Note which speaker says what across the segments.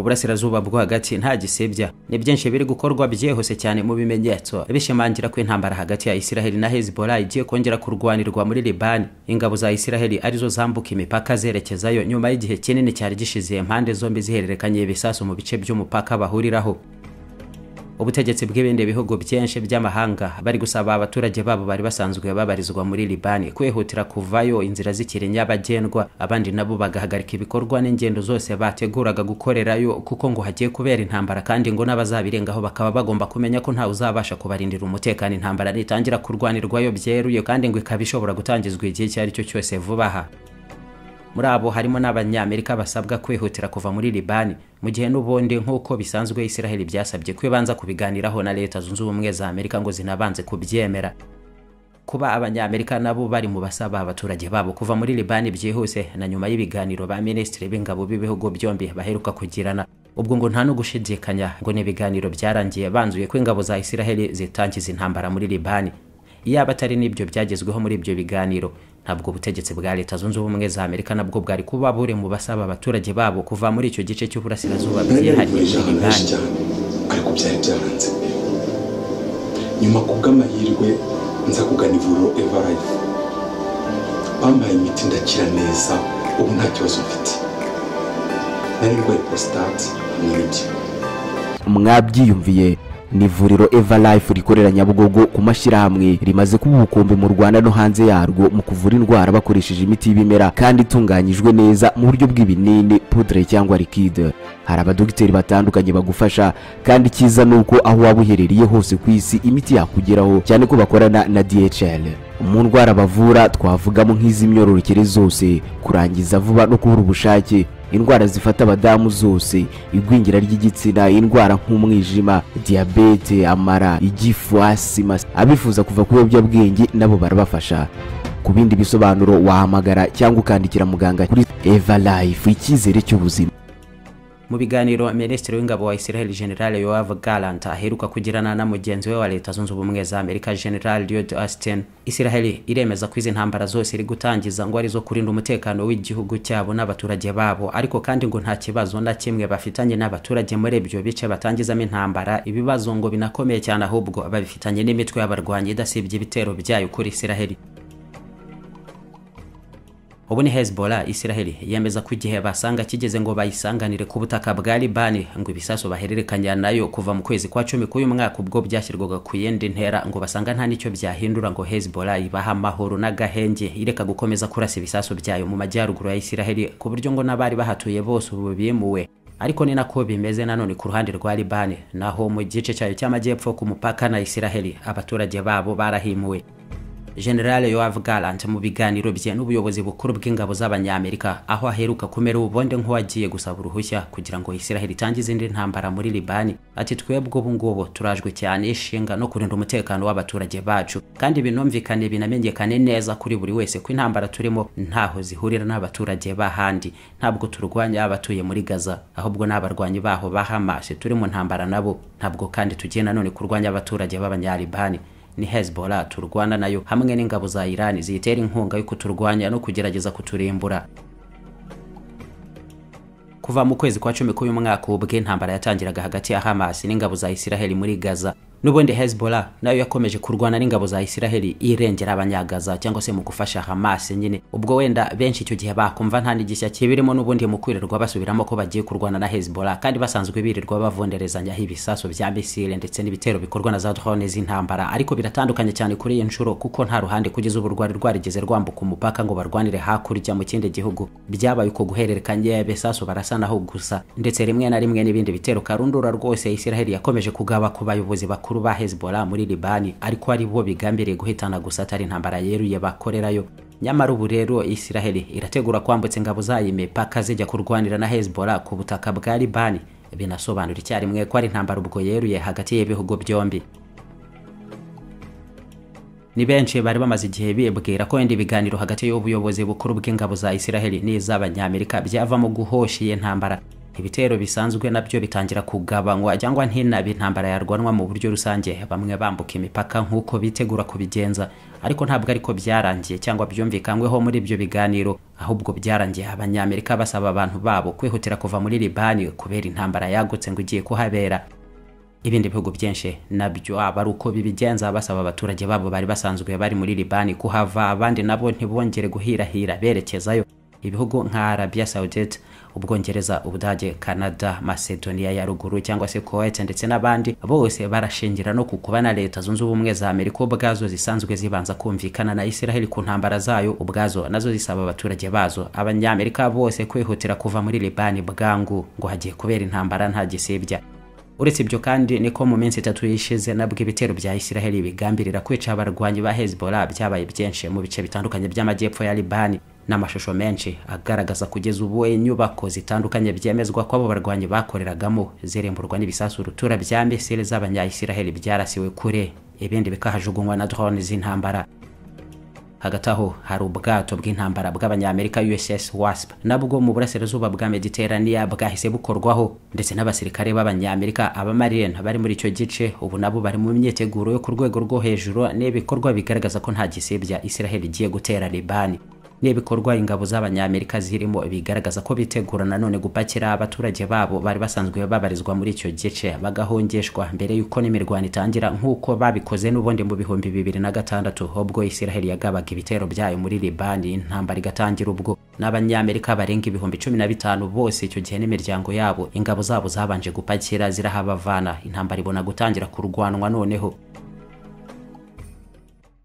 Speaker 1: mu burasirazuba bwo hagati nta gisebya. Ni byinshi biri gukorwa byihuse cyane mu bimenyetso. Bishimangira ko intambara hagati ya Isiraheli na Hezbollah igiye kongera kurwanirwa muri Libani. Ingabo za Isiraheli arizo zambuka imipaka zerekezayo nyuma y'igihe kinini cyari gishize impande zombi zihererekanye ibisasu mu bice by'umupaka bahuriraho ubutegetsi bw'ibindi bihugu byinshi by'amahanga. Bari gusaba abaturage babo bari basanzwe babarizwa muri Libani kwihutira kuvayo inzira zikiri nyabagendwa. Abandi nabo bagahagarika ibikorwa n'ingendo zose bateguraga gukorerayo kuko ngo hagiye kubera intambara kandi ngo n'abazabirengaho bakaba bagomba kumenya ko ntawe uzabasha kubarindira umutekano. Intambara nitangira kurwanirwayo byeruye kandi ngo ikaba ishobora gutangizwa igihe icyo ari cyo cyose vuba aha. Muri abo harimo n'abanyamerika basabwa kwihutira kuva muri libani. Mu gihe n'ubundi nk'uko bisanzwe israheli byasabye ko ibanza kubiganiraho na leta zunze ubumwe za amerika ngo zinabanze kubyemera. Kuba abanyamerika nabo bari mu basaba abaturage babo kuva muri libani byihuse na nyuma y'ibiganiro ba minisitiri b'ingabo b'ibihugu byombi baheruka kugirana. Ubwo ngo nta no gushidikanya ngo ni ibiganiro byarangiye banzuye ko ingabo za israheli zitangiza intambara muri libani. Iyaba atari n'ibyo byagezweho muri ibyo biganiro ntabwo ubutegetsi bwa leta zunze ubumwe za amerika nabwo bwari kuba buri mu basaba abaturage babo kuva muri icyo gice cy'uburasirazuba byihariye muri libani.
Speaker 2: ariko byari byaranze nyuma ku bw'amahirwe nza kugana ivuriro eva life bampaye imiti ndakira neza ubu nta kibazo mfite. Nari ndwaye hamwe n'ibyo.
Speaker 3: Mwabyiyumviye. Ni ivuriro eva life rikorera nyabugogo ku mashyirahamwe. Rimaze kuba ubukombe mu rwanda no hanze yarwo mu kuvura indwara bakoresheje imiti y'ibimera kandi itunganyijwe neza mu buryo bw'ibinini pudre cyangwa likide hari abadogiteri batandukanye bagufasha kandi icyiza ni uko aho waba uherereye hose ku isi imiti yakugeraho cyane ko bakorana na dhl mu ndwara bavura twavugamo nk'iz'imyororokere zose kurangiza vuba no kubura ubushake. Indwara zifata abadamu zose igwingira ry'igitsina indwara nk'umwijima diyabete amara igifu asima abifuza kuva ku biyobyabwenge nabo barabafasha. Ku bindi bisobanuro wahamagara cyangwa ukandikira muganga kuri eva life icyizere cy'ubuzima.
Speaker 1: Mu biganiro minisitiri w'ingabo wa israel general yoav galant aheruka kugirana na mugenzi we wa leta zunze ubumwe za amerika general lloyd austin. Israel iremeza ko izi ntambara zose iri gutangiza ngo arizo kurinda umutekano w'igihugu cyabo n'abaturage babo. Ariko kandi ngo nta kibazo na kimwe bafitanye n'abaturage muri ibyo bice batangizamo intambara ibibazo ngo binakomeye cyane ahubwo babifitanye n'imitwe y'abarwanyi idasibye ibitero byayo kuri israel ubu ni hezbollah israheli yemeza ko igihe basanga kigeze ngo bayisanganire ku butaka bwa libani ngo ibisasu bahererekanya na yo kuva mu kwezi kwa cumi k'uyu mwaka ubwo byashyirwaga ku yindi ntera ngo basanga nta n'icyo byahindura ngo hezbollah ibaha amahoro n'agahenge. Ireka gukomeza kurasa ibisasu byayo mu majyaruguru ya israheli ku buryo ngo n'abari bahatuye bose ubu bimuwe. Ariko ni nako bimeze nanone ku ruhande rwa libani naho mu gice cyayo cy'amajyepfo ku mupaka na israheli abaturage babo barahimuwe. General yoav galant mu biganiro bye n'ubuyobozi bukuru bw'ingabo z'abanyamerika aho aheruka kumera ububonde nk'uwagiye gusaba uruhushya kugira ngo israheli itangize indi ntambara muri libani. Ati twebwe ubu ngubu turajwe cyane ishinga no kurinda umutekano w'abaturage bacu kandi binumvikane binamenyekane neza kuri buri wese ko intambara turimo ntaho zihurira n'abaturage b'ahandi. Ntabwo turwanya abatuye muri gaza ahubwo n'abarwanyi baho ba hamas turi mu ntambara nabo. Ntabwo kandi tugiye nanone kurwanya abaturage b'abanyalibani. Ni hezbollah turwana na yo hamwe n'ingabo za irani ziyitera inkunga yo kuturwanya no kugerageza kuturimbura. Kuva mu kwezi kwa cumi k'uyu mwaka ubwo intambara yatangiraga hagati ya hamas n'ingabo za israheli muri gaza. N'ubundi hezbollah na yo yakomeje kurwana n'ingabo za israheli irengera abanyagaza cyangwa se mu gufasha hamas nyine. Ubwo wenda benshi icyo gihe bakumva nta n'igishya kibirimo n'ubundi mu kwirirwa basubiramo ko bagiye kurwana na hezbollah. Kandi basanzwe birirwa bavunderezanyaho ibisaso bya misile ndetse n'ibitero bikorwa na za drone z'intambara. Ariko biratandukanye cyane kuri iyi nshuro kuko nta ruhande kugeza ubu rwari rwarigeze rwambuka umupaka ngo barwanire hakurya mu kindi gihugu. Byabaye uko guhererekanya ibisaso barasanaho gusa. Ndetse rimwe na rimwe n'ibindi bitero karundura rwose israheli yakomeje kugaba ku bayobozi bakuru bakuru ba hezbollah muri libani ariko ari bo bigambiriye guhitana gusa atari intambara yeruye bakorerayo. Nyamara ubu rero israheli irategura kwambutsa ingabo zayo imipaka zijya kurwanira na hezbollah ku butaka bwa libani. Binasobanura icyarimwe ko ari intambara ubwo yeruye hagati y'ibihugu byombi. Ni benshi bari bamaze igihe bibwira ko wenda ibiganiro hagati y'ubuyobozi bukuru bw'ingabo za israheli n'iz'abanyamerika byavamo guhosha iyi ntambara ibitero bisanzwe na byo bitangira kugabanywa cyangwa ntinabe intambara yarwanwa mu buryo rusange. Bamwe bambuka imipaka nk'uko bitegura kubigenza ariko ntabwo ariko byarangiye cyangwa byumvikanyweho muri ibyo biganiro ahubwo byarangiye. Abanyamerika basaba abantu babo kwihutira kuva muri libani kubera intambara yagutse ngo igiye kuhabera. Ibindi bihugu byinshi na byo aba ari uko bibigenza basaba abaturage babo bari basanzwe bari muri libani kuhava abandi nabo ntibongere guhirahira berekezayo. Ibihugu nka arabia saudite ubwongereza ubudage canada macedonia ya ruguru cyangwa se kuwait ndetse n'abandi bose barashingira no ku kuba na leta zunze ubumwe za amerika ubwazo zisanzwe zibanza kumvikana na israheli ku ntambara zayo ubwazo na zo zisaba abaturage bazo abanyamerika bose kwihutira kuva muri libani bwangu ngo hagiye kubera intambara nta gisibya uretse ibyo kandi niko mu minsi itatu yishize nabwo ibitero bya israheli bigambirira kwica abarwanyi ba hezbollah byabaye byinshi mu bice bitandukanye by'amajyepfo ya libani n'amashusho menshi agaragaza kugeza ubu inyubako zitandukanye byemezwa ko abo barwanyi bakoreragamo ziremburwa n'ibisasu rutura bya misile z'abanyayisiraheli byarasiwe kure. Ibindi bikahajugunywa na drone z'intambara. Hagati aho hari ubwato bw'intambara bw'abanyamerika uss wasp nabwo mu burasirazuba bwa mediterania bwahise bukorwaho ndetse n'abasirikare b'abanyamerika abamarine bari muri icyo gice ubu nabo bari mu myiteguro yo ku rwego rwo hejuru n'ibikorwa bigaragaza ko nta gisibya israheli igiye gutera libani. N'ibikorwa ingabo z'abanyamerika zirimo bigaragaza ko bitegura nanone gupakira abaturage babo bari basanzwe babarizwa muri icyo gice. Bagahungeshwa mbere y'uko n'imirwano itangira nk'uko babikoze n'ubundi mu bihumbi bibiri na gatandatu ubwo israheli yagabaga ibitero byayo muri libani intambara igatangira ubwo. N'abanyamerika barenga ibihumbi cumi na bitanu bose icyo gihe n'imiryango yabo ingabo zabo zabanje gupakira zirahabavana intambara ibona gutangira kurwanwa noneho.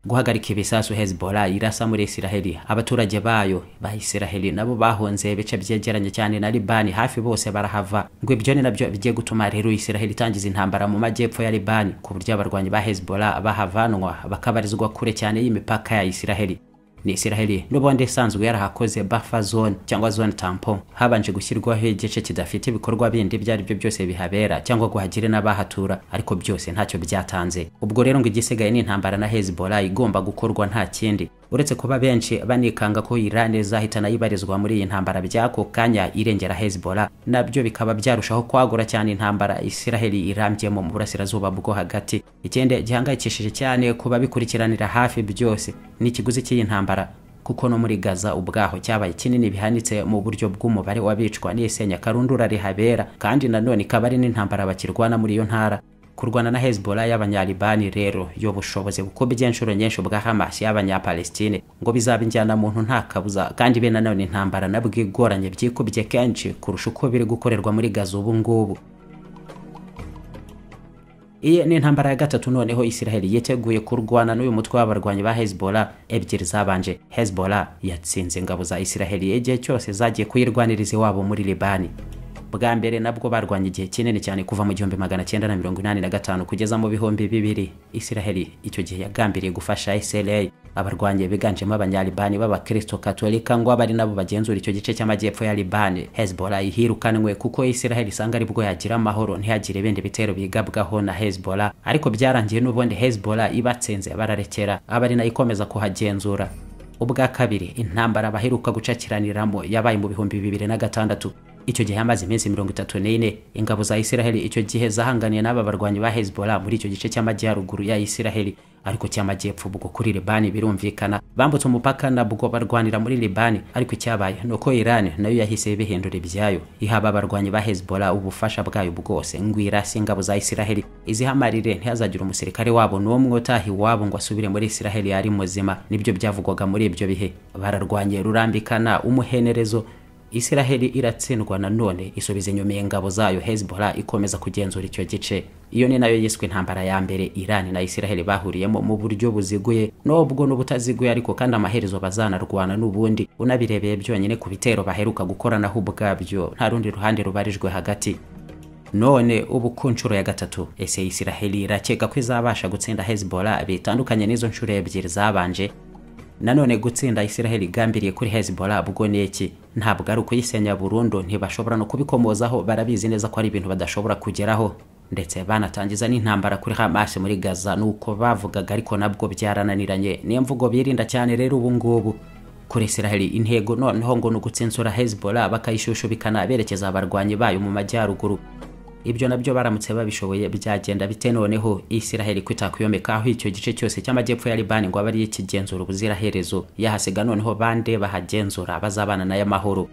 Speaker 1: Guhagarika ibisasu hezbollah irasa muri isiraheli abaturage bayo ba isiraheli nabo bahunze ibice byegeranye cyane na libani hafi bose barahava. Ngo ibyo ni na byo bigiye gutuma rero isiraheli itangiza intambara mu majyepfo ya libani ku buryo abarwanyi ba hezbollah bahavanwa bakabarizwa kure cyane y'imipaka ya isiraheli ni isiraheli n'ubundi isanzwe yarahakoze buffer zone cyangwa zone tampon habanje gushyirwaho igice kidafite ibikorwa bindi ibyo ari byo byose bihabera cyangwa ngo hagire n'abahatura ariko byose ntacyo byatanze. Ubwo rero ngo igisigaye ni intambara na hezbollah igomba gukorwa nta kindi. Uretse kuba benshi banikanga ko Iran izahitana yibarizwa muri iyi ntambara by'ako kanya irengera Hezbollah na byo bikaba byarushaho kwagura cyane intambara Isiraheli irambyemo mu burasirazuba bwo hagati. Ikindi gihangayikishije cyane kuba bikurikiranira hafi byose. N'ikiguzi cy'iyi ntambara kuko no muri Gaza ubwaho cyabaye kinini bihanitse mu buryo bw'umubare w'abicwa n'isenya karundura rihabera kandi nanone ikaba ari n'intambara bakirwana muri iyo ntara. Kurwana na Hezbollah y'abanyalibani rero yo bushobozi bukubye inshuro nyinshi bwa Hamas y'abanyapalestine ngo bizaba injyana muntu nta kabuza kandi be nanone intambara nabwo igoranye byikubye kenshi kurusha uko biri gukorerwa muri Gaza ubu ngubu. Iyi ni intambara ya gatatu noneho Isiraheli yiteguye kurwana n'uyu mutwe w'abarwanyi ba Hezbollah ebyiri zabanje. Hezbollah yatsinze ingabo za Isiraheli igihe cyose zagiye kuyirwaniriza iwabo muri Libani. Bwa mbere nabwo barwanya igihe kinini cyane kuva mu gihumbi magana cyenda na mirongo inani na gatanu kugeza mu bihumbi bibiri. Isiraheli icyo gihe yagambiriye gufasha SLA abarwanyi biganjemo abanyalibani b'abakristo katolika ngo abari nabo bagenzura icyo gice cy'amajyepfo ya Libani. Hezbollah ihirukanwe kuko Isiraheli isanga ari bwo yagira amahoro ntihagire ibindi bitero bigabwaho na Hezbollah. Ariko byarangiye n'ubundi Hezbollah ibatsinze bararekera. Abari na yo ikomeza kuhagenzura. Ubwa kabiri intambara baheruka gucakiraniramo yabaye mu bihumbi bibiri na gatandatu. Icyo gihe yamaze iminsi mirongo itatu n'ine ingabo za Isiraheli icyo gihe zahanganiye n'aba barwanyi ba Hezbollah muri icyo gice cy'amajyaruguru ya Isiraheli. Ariko cy'amajyepfo ubwo kuri Libani birumvikana. Bambutse umupaka nabwo barwanira muri Libani. Ariko icyabaye ni uko irani nayo yahise bihindura ibyayo. Ihaba abarwanyi ba Hezbollah ubufasha bwayo bwose. Ngo irasi ingabo za Isiraheli. Izihamarire ntihazagire umusirikare wabo n'umwe utaha iwabo ngo asubire muri Isiraheli ari muzima. Nibyo byavugwaga muri ibyo bihe. Bararwanye rurambikana umuhenerezo Isiraheli iratsindwa nanone isubiza inyuma ingabo zayo Hezbollah ikomeza kugenzura icyo gice. Iyo ni na yo yiswe intambara ya mbere Iran na Isiraheli bahuriyemo mu buryo buziguye. Nubwo n'ubutaziguye ariko kandi amaherezo bazanarwana n'ubundi. Unabirebeye byonyine ku bitero baheruka gukoranaho ubwabyo nta rundi ruhande rubarijwe hagati. None ubu ku nshuro ya gatatu ese Isiraheli irakeka ko izabasha gutsinda Hezbollah? Bitandukanye n'izo nshuro ebyiri zabanje. Nanone gutsinda Isiraheli igambiriye kuri Hezbollah bwo ni iki? Ntabwo ari ukuyisenya burundu ntibashobora no kubikomozaho barabizi neza ko ari ibintu badashobora kugeraho. Ndetse banatangiza n'intambara kuri Hamas muri Gaza nuko bavugaga ariko nabwo byarananiranye. Niyo mvugo birinda cyane rero ubu ngubu. Kuri Israel intego noneho ngo ni ugutsensura Hezbollah bakayishushubikana berekeza abarwanyi bayo mu majyaruguru. Ibyo na byo baramutse babishoboye byagenda bite? Noneho Israel kwitakuyomeka aho icyo gice cyose cy'amajyepfo ya Liban ngo abe ari ikigenzura ubuziraherezo. Yahasiga noneho bande bahagenzura bazabana na yo amahoro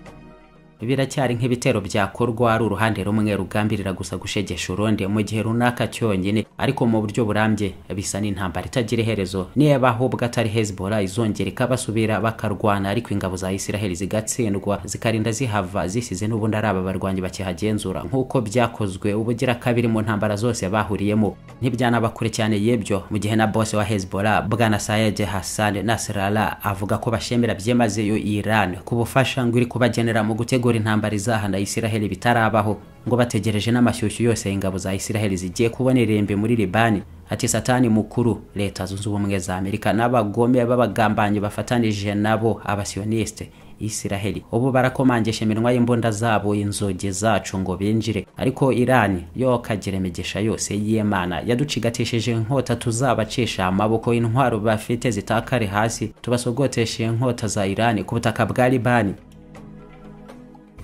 Speaker 1: biracyari nk'ibitero byakorwa ari uruhande rumwe rugambirira gusa gushegesha urundi. Mu gihe runaka cyonyine ariko mu buryo burambye bisa n'intambara itagira iherezo. Niba ahubwo atari Hezbollah izongera ikabasubira bakarwana ariko ingabo za Israel zigatsindwa zikarinda zihava zisize n'ubundi ari aba barwanyi bakihagenzura. Nk'uko byakozwe ubugira kabiri mu ntambara zose bahuriyemo. Ntibyanaba kure cyane y'ibyo. Mu gihe na boss wa Hezbollah bwana Sayed Hassan Nasrallah avuga ko bashemera byimazeyo Iran ku bufasha ngo iri kubagenera mu gutegura intambara izahana Israel bitarabaho ngo bategereje n'amashyushyu yose ingabo za Israel zigiye kubona irembe muri Libani. Ati satani mukuru leta zunze ubumwe za Amerika n'abagome b'abagambanyi bafatanije nabo abasioniste Israel ubu barakomangesha iminwa y'imbunda zabo inzoge zacu ngo binjire. Ariko Iran yo kagira imigisha yose y'Imana yaducigatishije inkota tuzabacisha amaboko intwaro bafite zitakare hasi tubasogoteshe inkota za Iran ku butaka bwa Libani.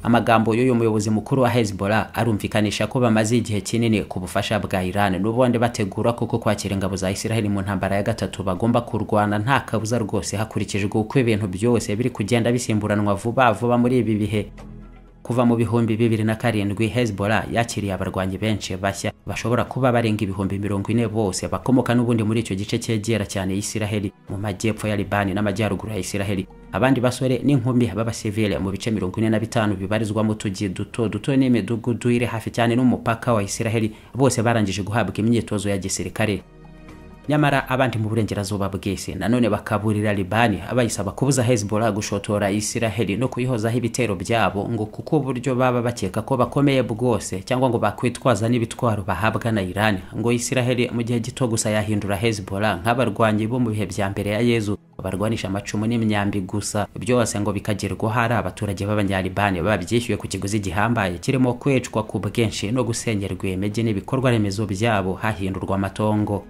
Speaker 1: Amagambo y'uyu muyobozi mukuru wa Hezbollah arumvikanisha ko bamaze igihe kinini ku bufasha bwa Iran. N'ubundi bategura koko kwakira ingabo za Israel mu ntambara ya gatatu bagomba kurwana nta kabuza rwose hakurikijwe uko ibintu byose biri kugenda bisimburanwa vuba vuba muri ibi bihe. Kuva mu bihumbi bibiri na karindwi Hezbollah yakiriye abarwanyi benshi bashya. Bashobora kuba barenga ibihumbi mirongo ine bose bakomoka n'ubundi muri icyo gice cyegera cyane Israel mu majyepfo ya Libani n'amajyaruguru ya Israel abandi basore n'inkumi b'abasivile mu bice mirongo ine na bitanu bibarizwa mu tugi duto duto n'imidugudu iri hafi cyane n'umupaka wa Israel bose barangije guhabwa imyitozo ya gisirikare. Nyamara abandi mu burengerazuba bw'isi nanone bakaburira Libani abayisaba kubuza Hezbollah gushotora Israel no kuyihozaho ibitero byabo ngo kuko uburyo baba bakeka ko bakomeye bwose cyangwa ngo bakwitwaza n'ibitwaro bahabwa na Iran ngo Israel mu gihe gito gusa yahindura Hezbollah nk'abarwanyi bo mu bihe bya mbere ya Yezu barwanisha amacumu n'imyambi gusa. Byose ngo bikagerwaho hari abaturage b'abanyalibani babyishyuye ku kiguzi gihambaye kirimo kwicwa ku bwinshi no gusenyerwa imijyi n'ibikorwa remezo byabo hahindurwa amatongo.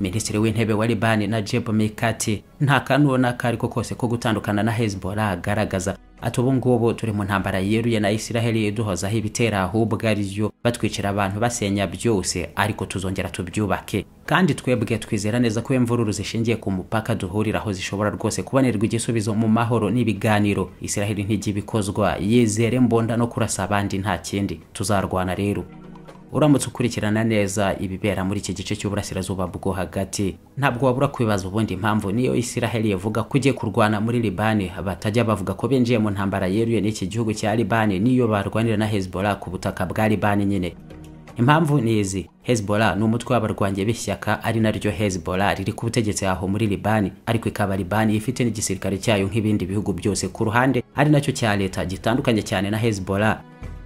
Speaker 1: Minisitiri w'intebe wa libani najib mikati nta kanuna kariko kose ko gutandukana na hezbollah agaragaza. Ati ubu ngubu turi mu ntambara yeruye na isiraheli duhozaho ibitera ahubwo ariyo batwicira abantu basenya byose ariko tuzongera tubyubake. Kandi twebwe twizera neza ko imvururu zishingiye ku mupaka duhuriraho zishobora rwose kubonerwa igisubizo mu mahoro n'ibiganiro. Isiraheli ntijya ibikozwa yizere mbonda no kurasa abandi nta kindi. Tuzarwana rero. Uramutse ukurikirana neza ibibera muri iki gice cy'uburasirazuba bwo hagati. Ntabwo wabura kwibaza ubundi impamvu niyo isiraheli yavuga ko ugiye kurwana muri libani batajya bavuga ko binjiye mu ntambara yeruye n'iki gihugu cya libani niyo barwanira na hezbollah ku butaka bwa libani nyine. Impamvu ni izi. Hezbollah ni umutwe w'abarwanyi b'ishyaka ari naryo hezbollah riri ku butegetsi aho muri libani ariko ikaba libani ifite n'igisirikare cyayo nk'ibindi bihugu byose ku ruhande ari na cyo cya leta gitandukanye cyane na hezbollah.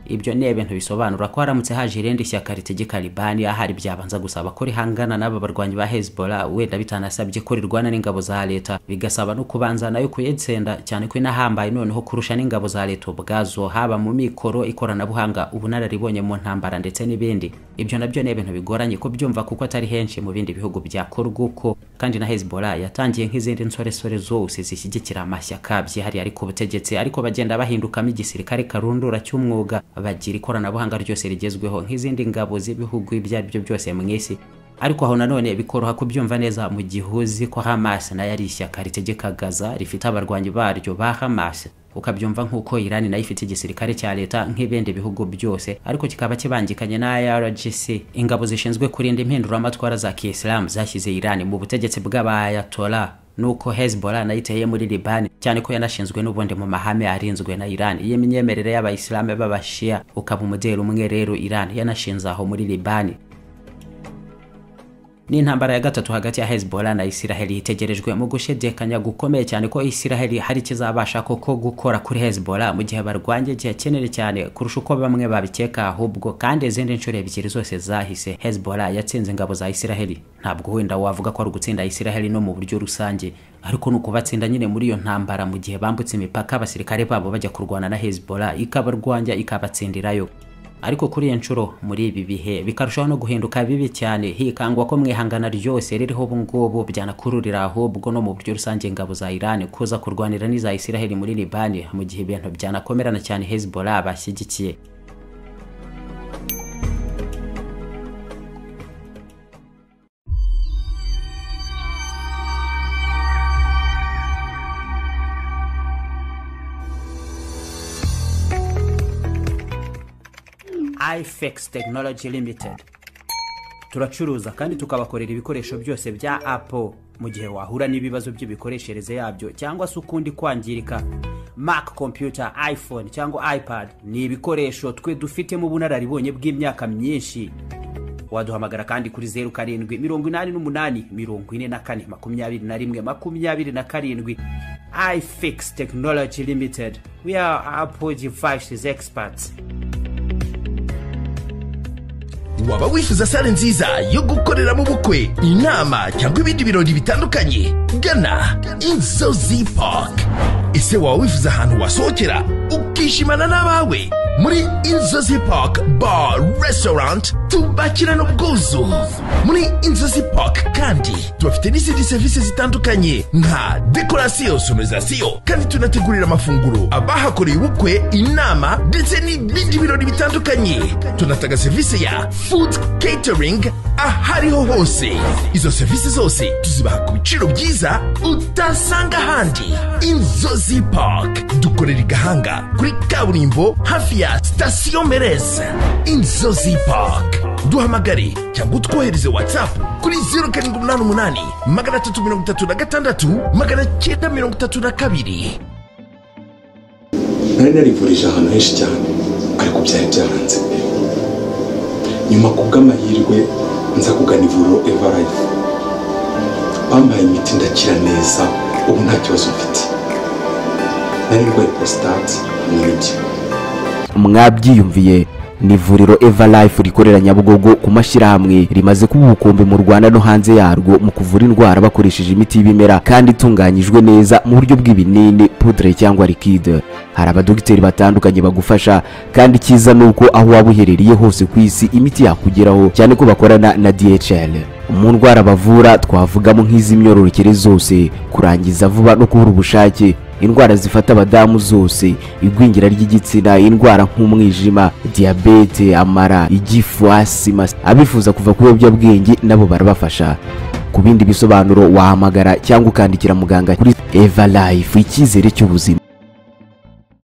Speaker 1: Ibyo ni ibintu bisobanura ko haramutse haje irindi shyaka ritegeka libani ahari byabanza gusaba ko rihangana n'aba barwanyi ba hezbollah wenda bitanasabye ko rirwana n'ingabo za leta. Bigasaba no kubanza na yo kuyitsinda cyane ko inahambaye noneho kurusha n'ingabo za leta ubwazo haba mu mikoro ikoranabuhanga ubunararibonye mu ntambara ndetse n'ibindi. Ibyo na byo ni ibintu bigoranye kubyumva kuko atari henshi mu bindi bihugu byakorwa uko. Kandi na hezbollah yatangiye nk'izindi nsoresore zose zishyigikira amashyaka byihariye ari ku butegetsi ariko bagenda bahindukamo igisirikare karundura cy'umwuga. Bagira ikoranabuhanga ryose rigezweho nk'izindi ngabo z'ibihugu ibyo ari byo byose mu isi. Ariko aho nanone bikoroha kubyumva neza mu gihe uzi ko hamas na yo ari ishyaka ritegeka gaza rifite abarwanyi baryo ba hamas. Ukabyumva nk'uko irani na yo ifite igisirikare cya leta nk'ibindi bihugu byose ariko kikaba kibangikanye na irgc ingabo zishinzwe kurinda impinduramatwara za kisilamu zashyize irani mu butegetsi bw'abayatola nuko Hezbollah na yo iteye muri Libani cyane ko yanashinzwe n'ubundi mu mahame arinzwe na Iran. Iyi myemerere y'abayisilamu b'abashia ukaba umudeli umwe rero Iran yanashinze aho muri Libani ni intambara ya gatatu hagati ya Hezbollah na Israel itegerejwe mu gushidikanya gukomeye cyane ko Israel hari kizabasha koko gukora kuri Hezbollah mu gihe barwanye igihe kinini cyane kurusha uko bamwe babikeka ahubwo kandi izindi nshuro ebyiri zose zahise. Hezbollah yatsinze ingabo za Israel. Ntabwo wenda wavuga ko ari ugutsinda Israel no mu buryo rusange. Ariko ni ukubatsinda nyine muri iyo ntambara mu gihe bambutse imipaka abasirikare babo bajya kurwana na Hezbollah ikabarwanya ikabatsindirayo. Ariko kuri iyi nshuro muri ibi bihe bikarushaho no guhinduka bibi cyane. Hikangwa ko mwihangana ryose ririho ubu ngubu byanakururira ahubwo no mu buryo rusange ingabo za Iran kuza kurwanira n'iza Isiraheli muri Libani mu gihe ibintu byanakomerana cyane Hezbollah bashyigikiye. Ifex technology limited. Turacuruza kandi tukabakorera ibikoresho byose bya apple. Mu gihe wahura n'ibibazo by'imikoreshereze yabyo cyangwa se ukundi kwangirika mac computer iphone cyangwa ipad ni ibikoresho twe dufitemo ubunararibonye bw'imyaka myinshi. Waduhamagara kandi kuri zeru karindwi mirongo inani n'umunani mirongo ine na kane makumyabiri na rimwe makumyabiri na karindwi. Ifix technology limited. We are apple devices experts.
Speaker 4: Waba wifuza sale nziza yo gukoreramo ubukwe inama cyangwa ibindi birori bitandukanye? Gana inzozi park. Ese waba wifuza ahantu wasohokera ukishimana n'abawe? Muri inzozi park bar restaurant tubakirana ubwuzu muri inzozi park kandi tubafite n'izindi serivisi zitandukanye nka dekorasiyo sonorizasiyo kandi tunategurira amafunguro abahakoreye ubukwe inama ndetse n'ibindi birori bitandukanye. Tunatanga serivisi ya food catering ahariho hose. Izo serivisi zose tuzibaha ku biciro byiza utasanga ahandi. Inzozi park dukorera i gahanga kuri kaburimbo hafi ya sitasiyo mereza inzozi park. Duhamagare cyangwa utwohereze whatsapp. Kuri zeru karindwi umunani umunani magana atatu mirongo itatu na gatandatu. Magana cyenda mirongo itatu na kabiri.
Speaker 2: Nari narivurije ahantu henshi cyane. Ariko byari byaranze. Nyuma ku bw'amahirwe nza kugana ivuriro eva life bampaye imiti ndakira neza. Ubu nta kibazo mfite. Nari ndwaye prostate hamwe n'ibyo.
Speaker 3: Mwabyiyumviye. Ni ivuriro eva life rikorera nyabugogo ku mashyirahamwe. Rimaze kuba ubukombe mu rwanda no hanze yarwo mu kuvura indwara bakoresheje imiti y'ibimera kandi itunganyijwe neza mu buryo bw'ibinini pudre cyangwa likide hari abadogiteri batandukanye bagufasha kandi icyiza ni uko aho waba uherereye hose ku isi imiti yakugeraho cyane ko bakorana na dhl mu ndwara bavura twavugamo nk'iz'imyororokere zose kurangiza vuba no kubura ubushake. Indwara zifata abadamu zose igwingira ry'igitsina indwara nk'umwijima diyabete amara igifu asima abifuza kuva ku biyobyabwenge nabo barabafasha. Ku bindi bisobanuro wahamagara cyangwa ukandikira muganga kuri eva life icyizere cy'ubuzima.